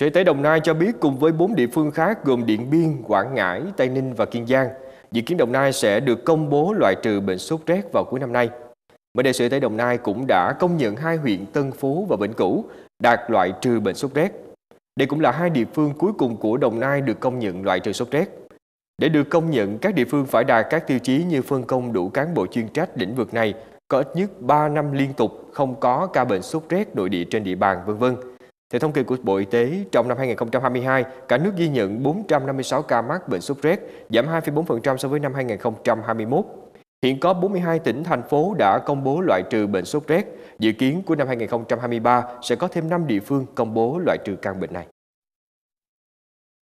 Sở Y tế Đồng Nai cho biết cùng với 4 địa phương khác gồm Điện Biên, Quảng Ngãi, Tây Ninh và Kiên Giang, dự kiến Đồng Nai sẽ được công bố loại trừ bệnh sốt rét vào cuối năm nay. Mới đây Sở Y tế Đồng Nai cũng đã công nhận hai huyện Tân Phú và Vĩnh Cửu đạt loại trừ bệnh sốt rét. Đây cũng là hai địa phương cuối cùng của Đồng Nai được công nhận loại trừ sốt rét. Để được công nhận, các địa phương phải đạt các tiêu chí như phân công đủ cán bộ chuyên trách lĩnh vực này, có ít nhất 3 năm liên tục không có ca bệnh sốt rét nội địa trên địa bàn, vân vân. Theo thống kê của Bộ Y tế, trong năm 2022, cả nước ghi nhận 456 ca mắc bệnh sốt rét, giảm 2,4% so với năm 2021. Hiện có 42 tỉnh, thành phố đã công bố loại trừ bệnh sốt rét. Dự kiến của năm 2023 sẽ có thêm 5 địa phương công bố loại trừ căn bệnh này.